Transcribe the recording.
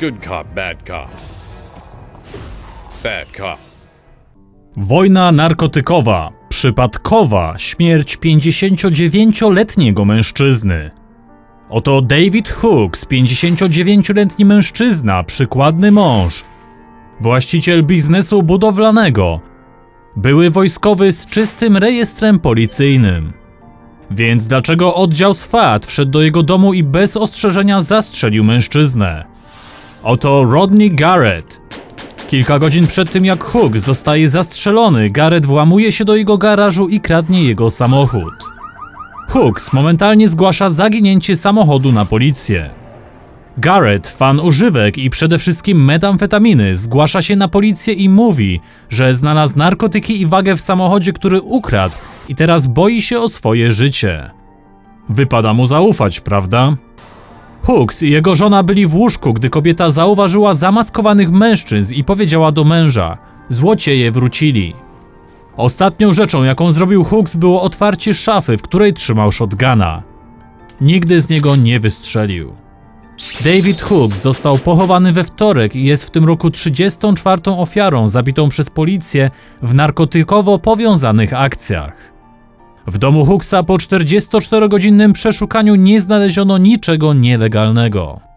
Good cop, bad cop. Bad cop. Wojna narkotykowa. Przypadkowa śmierć 59-letniego mężczyzny. Oto David Hooks, 59-letni mężczyzna, przykładny mąż, właściciel biznesu budowlanego, były wojskowy z czystym rejestrem policyjnym. Więc dlaczego oddział SWAT wszedł do jego domu i bez ostrzeżenia zastrzelił mężczyznę? Oto Rodney Garrett, Kilka godzin przed tym jak Hook zostaje zastrzelony, Garrett włamuje się do jego garażu i kradnie jego samochód. Hooks momentalnie zgłasza zaginięcie samochodu na policję. Garrett, fan używek i przede wszystkim metamfetaminy, zgłasza się na policję i mówi, że znalazł narkotyki i wagę w samochodzie, który ukradł i teraz boi się o swoje życie. Wypada mu zaufać, prawda? Hooks i jego żona byli w łóżku, gdy kobieta zauważyła zamaskowanych mężczyzn i powiedziała do męża: Złocieje wrócili. Ostatnią rzeczą, jaką zrobił Hooks, było otwarcie szafy, w której trzymał shotguna. Nigdy z niego nie wystrzelił. David Hooks został pochowany we wtorek i jest w tym roku 34. ofiarą zabitą przez policję w narkotykowo powiązanych akcjach. W domu Hooksa po 44-godzinnym przeszukaniu nie znaleziono niczego nielegalnego.